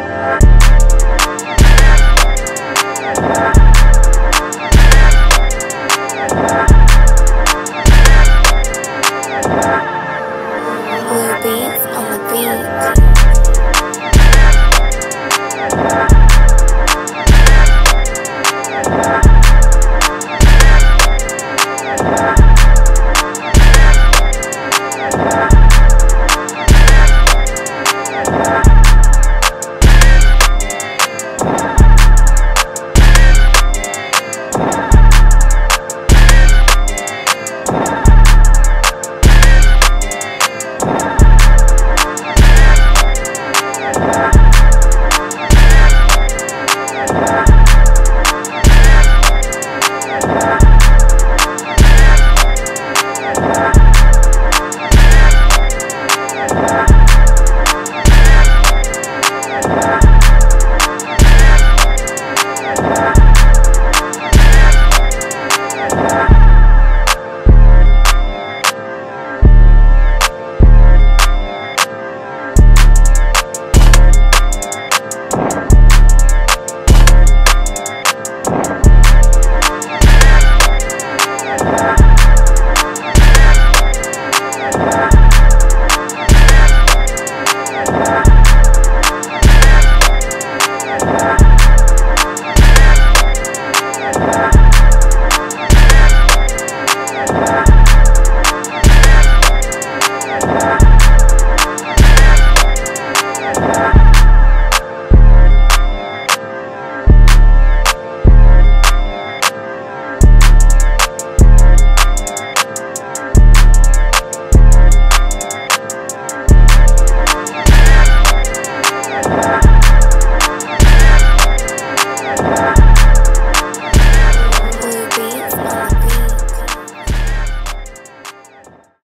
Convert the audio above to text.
beats Thank